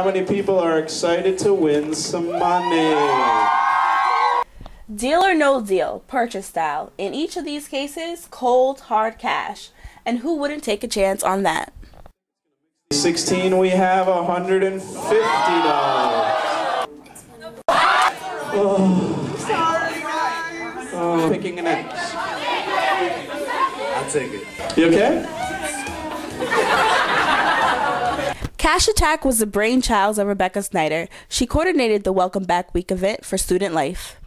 How many people are excited to win some money? Deal or no deal, purchase style. In each of these cases, cold, hard cash. And who wouldn't take a chance on that? 16, we have $150. Oh. oh, picking an X. I'll take it. You okay? Cash Attack was the brainchild of Rebecca Snyder. She coordinated the Welcome Back Week event for Student Life.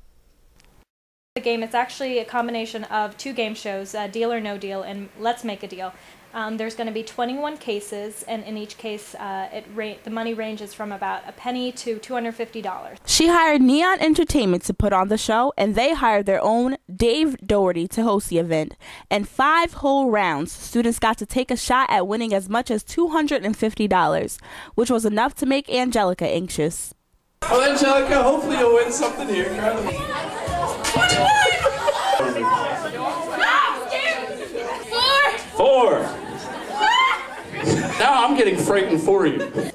The game, it's actually a combination of two game shows, uh, Deal or No Deal and Let's Make a Deal. Um, there's going to be 21 cases, and in each case, uh, it ra- the money ranges from about a penny to $250. She hired Neon Entertainment to put on the show, and they hired their own Dave Doherty to host the event. In five whole rounds, students got to take a shot at winning as much as $250, which was enough to make Angelica anxious. Well, Angelica, hopefully you'll win something here. I'm getting frightened for you.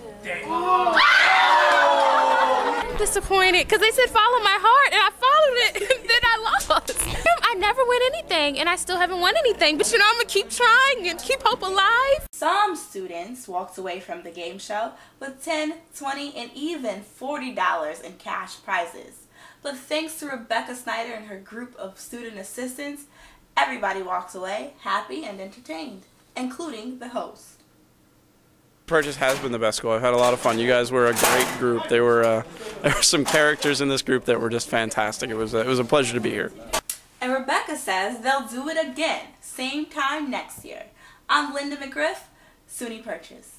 disappointed because they said follow my heart and I followed it and then I lost. I never win anything and I still haven't won anything, but you know, I'm gonna keep trying and keep hope alive. Some students walked away from the game show with 10, 20, and even $40 in cash prizes. But thanks to Rebecca Snyder and her group of student assistants, everybody walks away happy and entertained, including the host. Purchase has been the best school. I've had a lot of fun. You guys were a great group. They were uh, there were some characters in this group that were just fantastic. It was a, it was a pleasure to be here. And Rebecca says they'll do it again, same time next year. I'm Linda McGriff, SUNY Purchase.